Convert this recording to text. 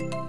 you